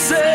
say